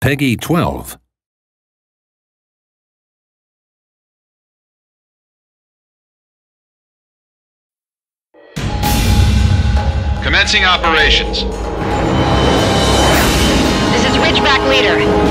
Peggy 12. Commencing operations. This is Ridgeback Leader.